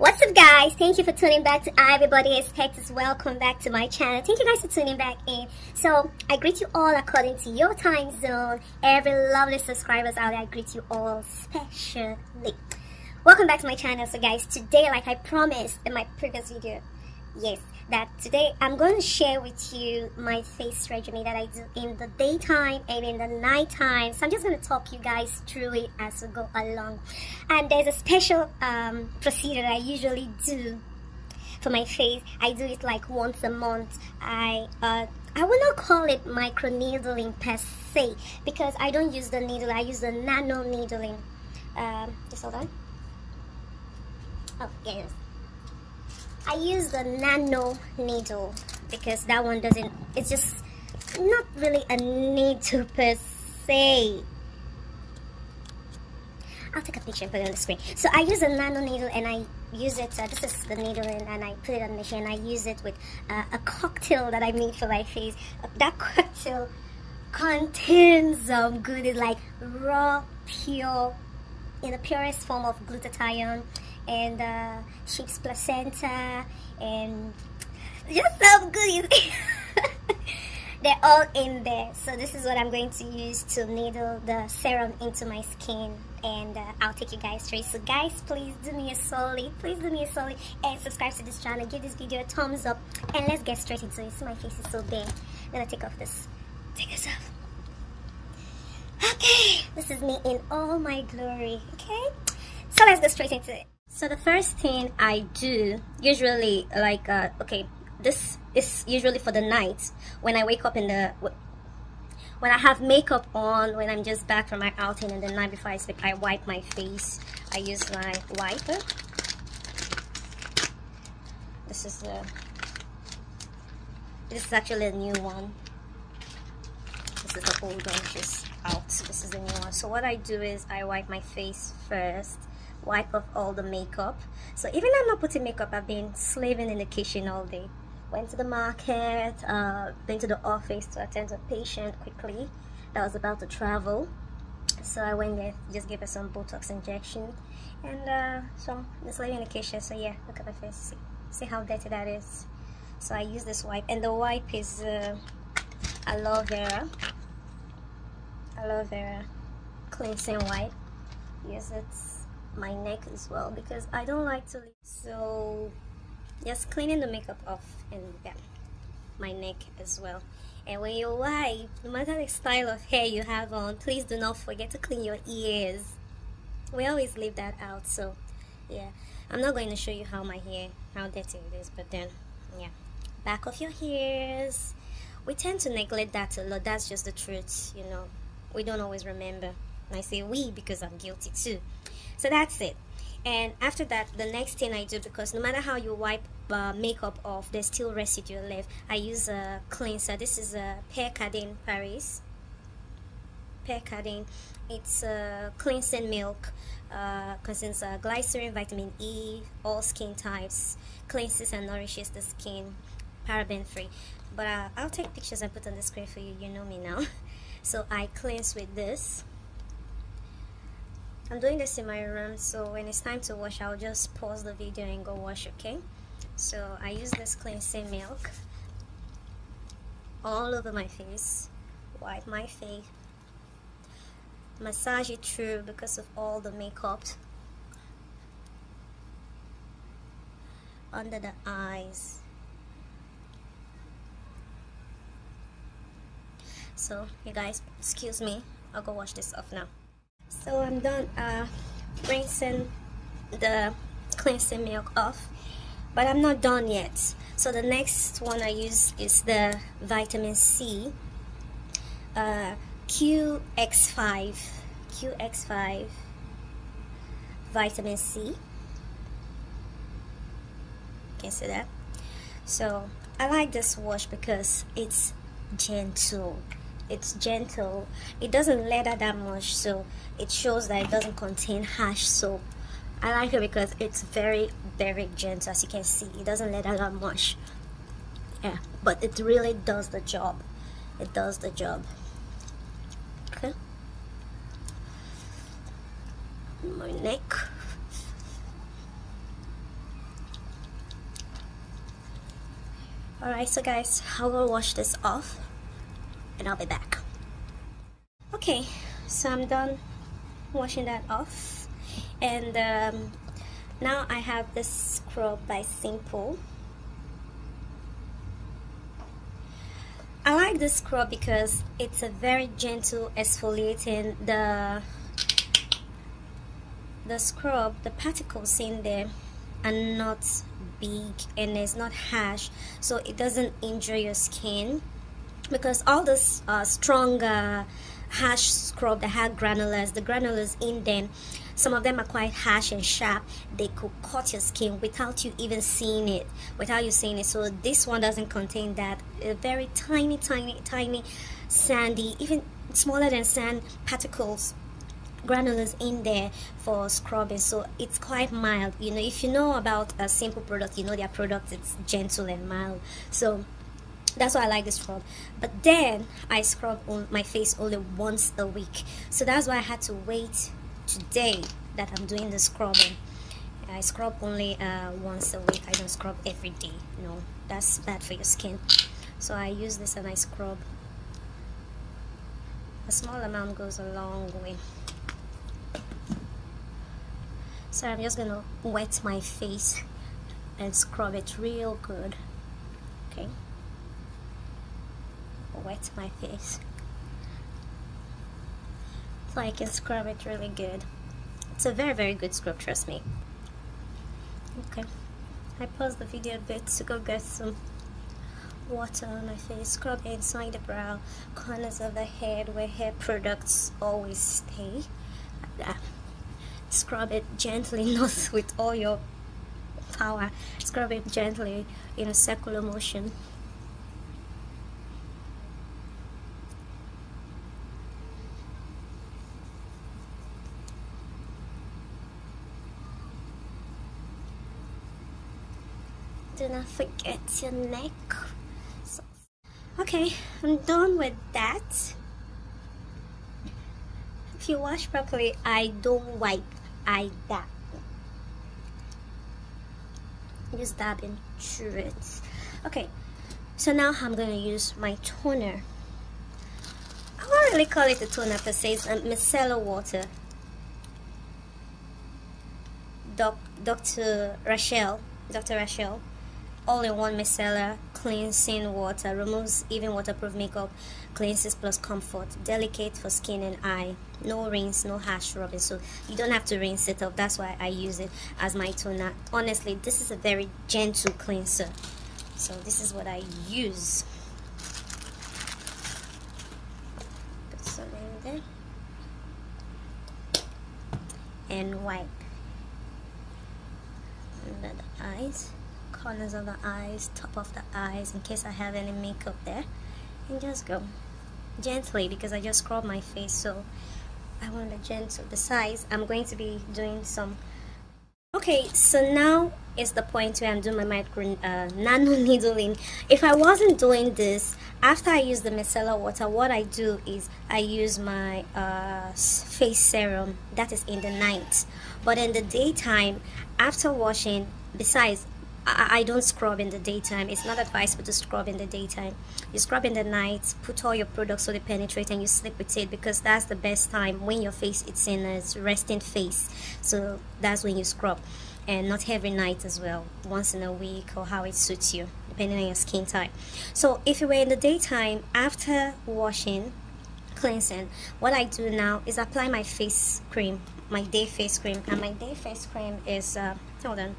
What's up guys? Thank you for tuning back to Ivy Body Aesthetics. Welcome back to my channel. Thank you guys for tuning back in. So I greet you all according to your time zone. Every lovely subscribers out there, I greet you all specially. Welcome back to my channel. So guys, today like I promised in my previous video, yes, that today I'm going to share with you my face regimen that I do in the daytime and in the nighttime. So I'm just going to talk you guys through it as we go along. And there's a special um, procedure I usually do for my face. I do it like once a month. I uh, I will not call it micro needling per se because I don't use the needle. I use the nano needling. Um, just hold on. Oh, yes. I use the nano needle because that one doesn't, it's just not really a needle per se. I'll take a picture and put it on the screen. So I use a nano needle and I use it, uh, this is the needle and, and, I put it on the machine I use it with uh, a cocktail that I made for my face. that cocktail contains some good, like raw, pure, in the purest form of glutathione and uh, sheep's placenta and just some goodies. They're all in there. So this is what I'm going to use to needle the serum into my skin and uh, I'll take you guys through. So guys, please do me a solid, please do me a solid and subscribe to this channel. Give this video a thumbs up and let's get straight into it. My face is so big. I'm gonna take off this. Take this off. Okay, this is me in all my glory. Okay, so let's go straight into it. So the first thing I do, usually like, uh, okay, this is usually for the night when I wake up in the, when I have makeup on, when I'm just back from my outing and the night before I sleep, I wipe my face. I use my wiper. This is the, this is actually a new one. This is the old one, just out. This is the new one. So what I do is I wipe my face first wipe off all the makeup. So even I'm not putting makeup I've been slaving in the kitchen all day. Went to the market uh, been to the office to attend to a patient quickly that was about to travel. So I went there just gave her some Botox injection and uh, so just laying in the kitchen. So yeah look at my face see, see how dirty that is. So I use this wipe and the wipe is uh, aloe vera. Aloe vera cleansing wipe. Use it my neck as well because I don't like to leave. So just cleaning the makeup off and yeah my neck as well. And when you wipe no matter the style of hair you have on please do not forget to clean your ears. We always leave that out so yeah. I'm not going to show you how my hair how dirty it is but then yeah. Back of your hairs. We tend to neglect that a lot. That's just the truth you know. We don't always remember. I say we because I'm guilty too so that's it. And after that the next thing I do because no matter how you wipe uh, makeup off there's still residue left. I use a cleanser. This is a Percadine Paris. Percadine it's a cleansing milk uh, contains uh, glycerin vitamin E all skin types. Cleanses and nourishes the skin paraben free. But uh, I'll take pictures and put on the screen for you. You know me now. So I cleanse with this I'm doing this in my room so when it's time to wash I'll just pause the video and go wash okay? So I use this cleansing milk. All over my face. Wipe my face. Massage it through because of all the makeup. Under the eyes. So you guys excuse me. I'll go wash this off now so I'm done uh, rinsing the cleansing milk off but I'm not done yet. So the next one I use is the vitamin C uh, QX5 QX5 vitamin C. Can see that? So I like this wash because it's gentle it's gentle. It doesn't leather that much so it shows that it doesn't contain harsh soap. I like it because it's very very gentle as you can see. It doesn't leather that much. Yeah but it really does the job. It does the job. Okay. My neck. Alright so guys I will wash this off? And I'll be back. Okay, so I'm done washing that off. And um, now I have this scrub by Simple. I like this scrub because it's a very gentle exfoliating the the scrub the particles in there are not big and it's not harsh so it doesn't injure your skin because all this uh, strong uh, harsh scrub that had granulars. The granulars in them some of them are quite harsh and sharp. They could cut your skin without you even seeing it without you seeing it. So this one doesn't contain that. A very tiny tiny tiny sandy even smaller than sand particles granulars in there for scrubbing. So it's quite mild. You know if you know about a simple product you know their product it's gentle and mild. So that's why I like this scrub but then I scrub on my face only once a week. So that's why I had to wait today that I'm doing the scrubbing. I scrub only uh, once a week. I don't scrub every day no that's bad for your skin. So I use this and I scrub. A small amount goes a long way. So I'm just gonna wet my face and scrub it real good. Okay wet my face. So I can scrub it really good. It's a very very good scrub trust me. Okay. I paused the video a bit to go get some water on my face scrub inside the brow corners of the head where hair products always stay. Like that scrub it gently not with all your power. Scrub it gently in a circular motion do not forget your neck? So, okay I'm done with that. If you wash properly I don't wipe I dab just dabbing through it okay so now I'm gonna use my toner. I won't really call it a toner per se it's a micellar water. Doc, Dr. Rashel Dr. Rashel all-in-one micellar cleansing water removes even waterproof makeup cleanses plus comfort. Delicate for skin and eye. No rinse no harsh rubbing. So you don't have to rinse it off that's why i use it as my toner. Honestly this is a very gentle cleanser. So this is what i use. Put some in there. And wipe. Under the eyes corners of the eyes, top of the eyes in case I have any makeup there. And just go gently because I just scrub my face so I want it gentle. Besides, I'm going to be doing some Okay, so now is the point where I'm doing my micro uh, nano needling. If I wasn't doing this, after I use the micellar water, what I do is I use my uh, face serum. That is in the night. But in the daytime, after washing, besides, I, don't scrub in the daytime. It's not advisable to scrub in the daytime. You scrub in the night, put all your products so they penetrate and you sleep with it because that's the best time when your face is in a resting face. So that's when you scrub and not every night as well once in a week or how it suits you depending on your skin type so if you were in the daytime after washing cleansing what I do now is apply my face cream my day face cream and my day face cream is uh, hold on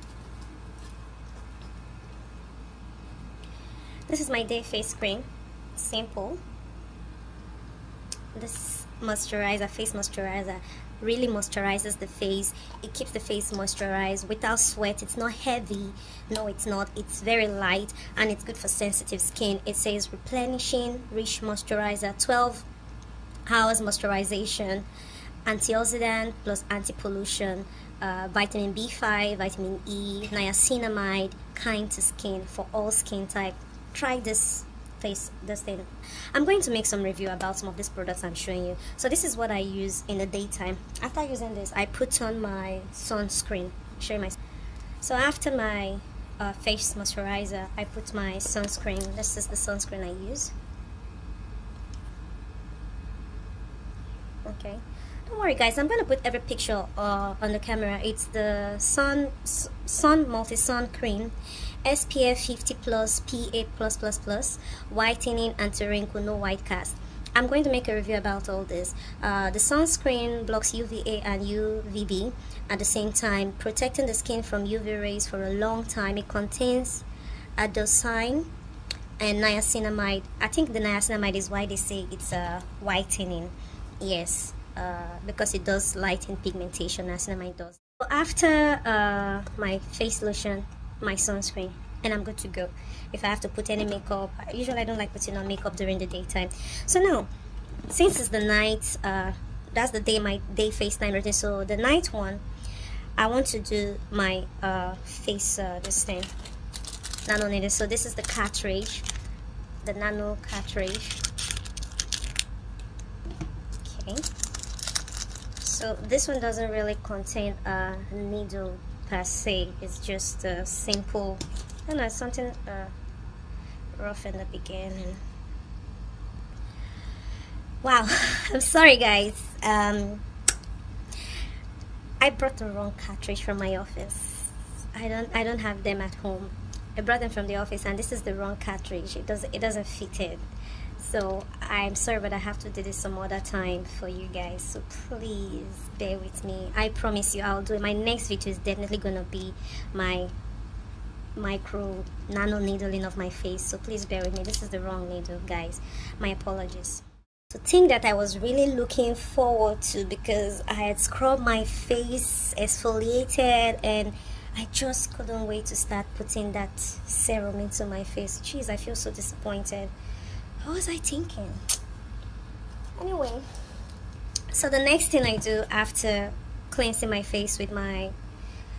This is my day face cream. Simple. This moisturizer, face moisturizer, really moisturizes the face. It keeps the face moisturized without sweat. It's not heavy. No, it's not. It's very light and it's good for sensitive skin. It says replenishing, rich moisturizer, 12 hours moisturization, antioxidant plus anti-pollution, uh, vitamin B5, vitamin E, niacinamide, kind to skin for all skin type try this face this thing. I'm going to make some review about some of these products i'm showing you. So this is what i use in the daytime. After using this i put on my sunscreen. Show my so after my uh, face moisturizer I put my sunscreen. This is the sunscreen I use. Okay. Don't worry guys. I'm gonna put every picture uh, on the camera. It's the sun sun multi sun cream SPF 50 plus PA plus plus plus whitening and anti-wrinkle no white cast I'm going to make a review about all this. Uh, the sunscreen blocks UVA and UVB at the same time, protecting the skin from UV rays for a long time. It contains adenosine and niacinamide. I think the niacinamide is why they say it's a uh, whitening. Yes, uh, because it does lighten pigmentation, niacinamide does. So after uh, my face lotion, my sunscreen, and I'm good to go. If I have to put any makeup, usually I don't like putting on makeup during the daytime. So now, since it's the night, uh, that's the day my day face FaceTime routine. So the night one, I want to do my uh, face uh, this thing, nano needle. So this is the cartridge, the nano cartridge. Okay. So this one doesn't really contain a needle per se. It's just a simple I know something uh, rough in the beginning. Wow, I'm sorry guys. Um, I brought the wrong cartridge from my office. I don't I don't have them at home. I brought them from the office and this is the wrong cartridge. It does it doesn't fit it. So I'm sorry but I have to do this some other time for you guys. So please bear with me. I promise you I'll do it. My next video is definitely gonna be my micro nano needling of my face so please bear with me this is the wrong needle guys my apologies the thing that I was really looking forward to because I had scrubbed my face exfoliated and I just couldn't wait to start putting that serum into my face jeez I feel so disappointed what was I thinking? Anyway. So the next thing I do after cleansing my face with my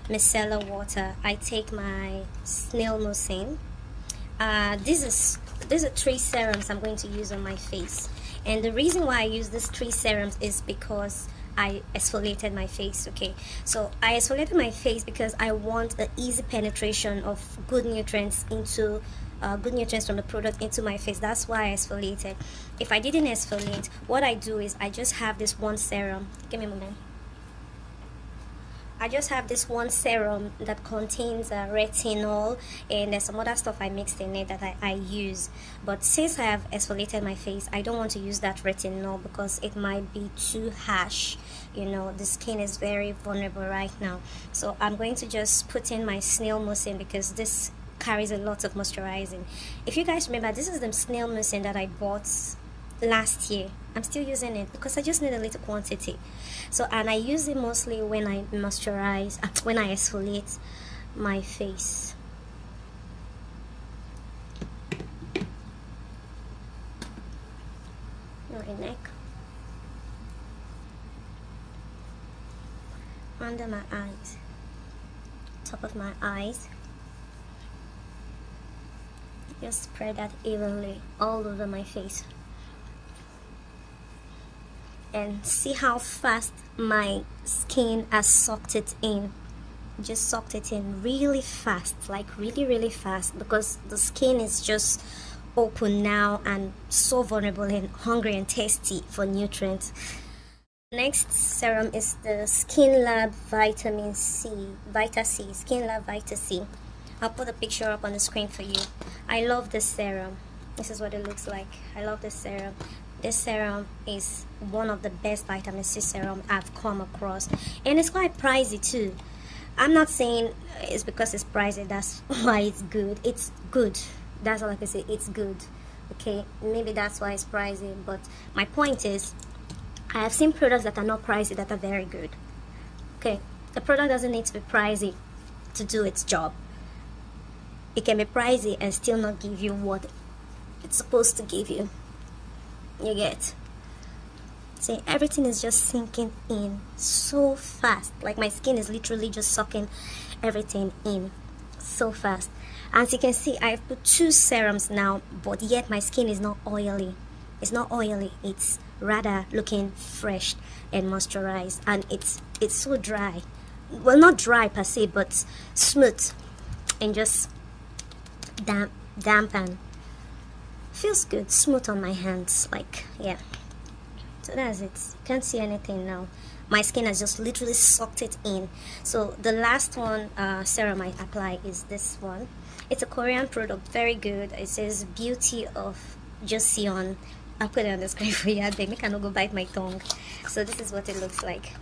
micellar water I take my snail mucin. Uh, this is these are three serums I'm going to use on my face. And the reason why I use these three serums is because I exfoliated my face okay? So I exfoliated my face because I want an easy penetration of good nutrients into uh, good nutrients from the product into my face. That's why I exfoliated if I didn't exfoliate what I do is I just have this one serum. Give me a moment. I just have this one serum that contains uh, retinol and there's some other stuff I mixed in it that I, I use. But since I have exfoliated my face I don't want to use that retinol because it might be too harsh. You know the skin is very vulnerable right now. So I'm going to just put in my snail mucin because this carries a lot of moisturizing. If you guys remember this is the snail mucin that I bought last year. I'm still using it because I just need a little quantity. So and I use it mostly when I moisturize uh, when I exfoliate my face. My neck. Under my eyes. Top of my eyes just spread that evenly all over my face. And see how fast my skin has sucked it in. Just sucked it in really fast like really really fast because the skin is just open now and so vulnerable and hungry and tasty for nutrients. Next serum is the skin lab vitamin c vita c skin lab vita c i'll put a picture up on the screen for you. I love this serum. This is what it looks like. I love this serum. This serum is one of the best vitamin C serum I've come across. And it's quite pricey too. I'm not saying it's because it's pricey that's why it's good. It's good. That's all I can say. It's good. Okay? Maybe that's why it's pricey but my point is I have seen products that are not pricey that are very good. Okay? The product doesn't need to be pricey to do its job it can be pricey and still not give you what it's supposed to give you. You get? See everything is just sinking in so fast. Like my skin is literally just sucking everything in so fast. As you can see I've put two serums now but yet my skin is not oily. It's not oily. It's rather looking fresh and moisturized and it's it's so dry. Well not dry per se but smooth and just damp dampen. Feels good. Smooth on my hands like yeah. So that's it. Can't see anything now. My skin has just literally sucked it in. So the last one uh, serum I apply is this one. It's a Korean product very good. It says beauty of Joseon. I'll put it on the screen for you make I not go bite my tongue. So this is what it looks like.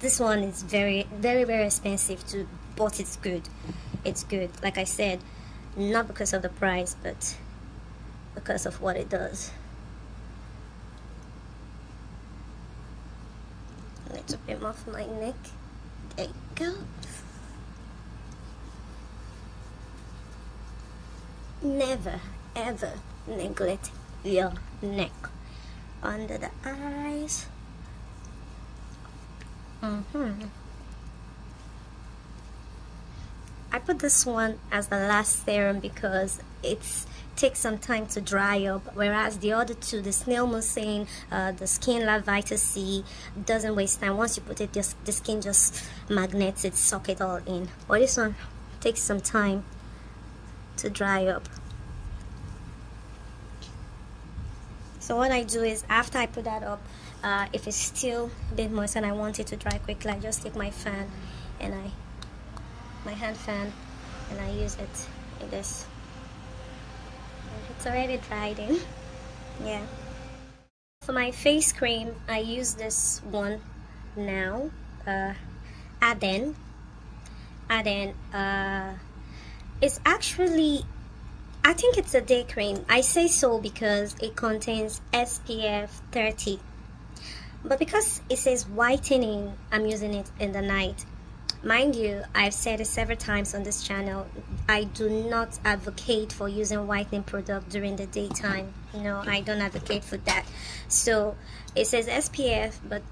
This one is very very very expensive too but it's good it's good like I said not because of the price but because of what it does to him off my neck. There you go. Never ever neglect your neck. Under the eyes. Mm-hmm. I put this one as the last serum because it's takes some time to dry up whereas the other two the snail mucin uh, the skin lab vita c doesn't waste time. Once you put it just the skin just magnets it suck it all in. But this one takes some time to dry up. So what I do is after I put that up uh, if it's still a bit moist and I want it to dry quickly I just take my fan and I my hand fan and I use it in this. It's already dried in. Yeah. For my face cream I use this one now uh, Aden. Aden uh, it's actually I think it's a day cream. I say so because it contains SPF 30 but because it says whitening I'm using it in the night Mind you, I've said it several times on this channel, I do not advocate for using whitening product during the daytime. Know, I don't advocate for that. So it says SPF, but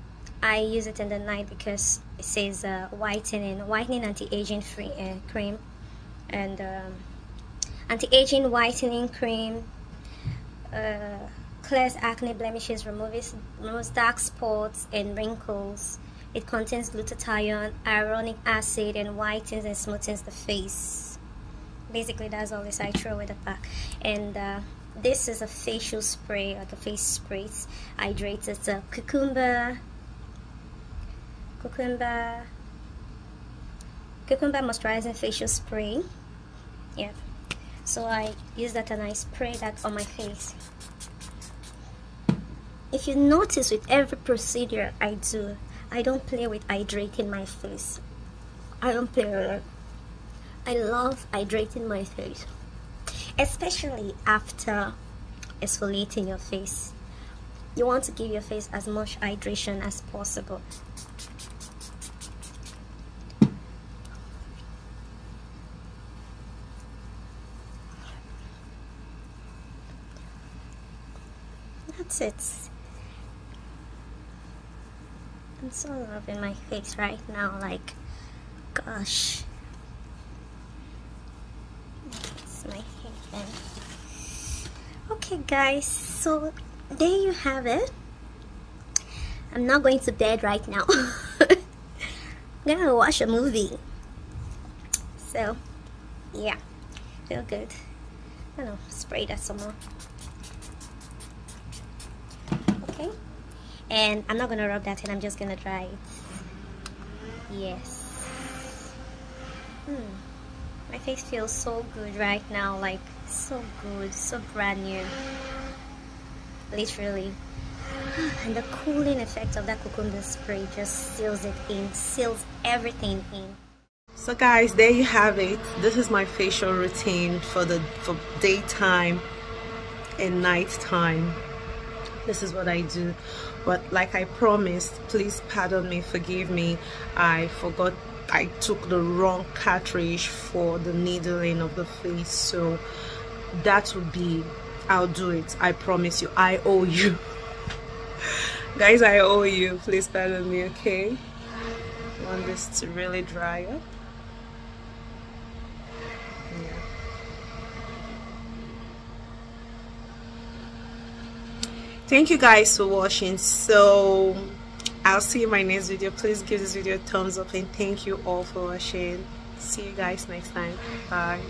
I use it in the night because it says uh, whitening, whitening anti-aging free uh, cream and um, anti-aging whitening cream uh, clears acne blemishes, removes, removes dark spots and wrinkles it contains glutathione, hyaluronic acid, and whitens and smoothens the face. Basically, that's all this I throw in the pack. And uh, this is a facial spray, like a face spray. It's hydrates. It's a cucumber, cucumber, cucumber moisturizing facial spray. Yeah. So I use that and I spray that on my face. If you notice with every procedure I do, I don't play with hydrating my face. I don't play with it. I love hydrating my face. Especially after exfoliating your face. You want to give your face as much hydration as possible. That's it. I'm so loving my face right now, like, gosh. My Okay guys, so there you have it. I'm not going to bed right now. I'm gonna watch a movie. So, yeah, feel good. I don't know, spray that some more. Okay and I'm not gonna rub that in I'm just gonna dry. It yes. Hmm. my face feels so good right now like so good so brand new. Literally. And the cooling effect of that cucumber spray just seals it in seals everything in. So guys there you have it. This is my facial routine for the for daytime and nighttime this is what I do. But like I promised please pardon me forgive me. I forgot I took the wrong cartridge for the needling of the face. So that would be I'll do it. I promise you. I owe you. Guys I owe you. Please pardon me okay? I want this to really dry up thank you guys for watching. So i'll see you in my next video. Please give this video a thumbs up and thank you all for watching. See you guys next time. Bye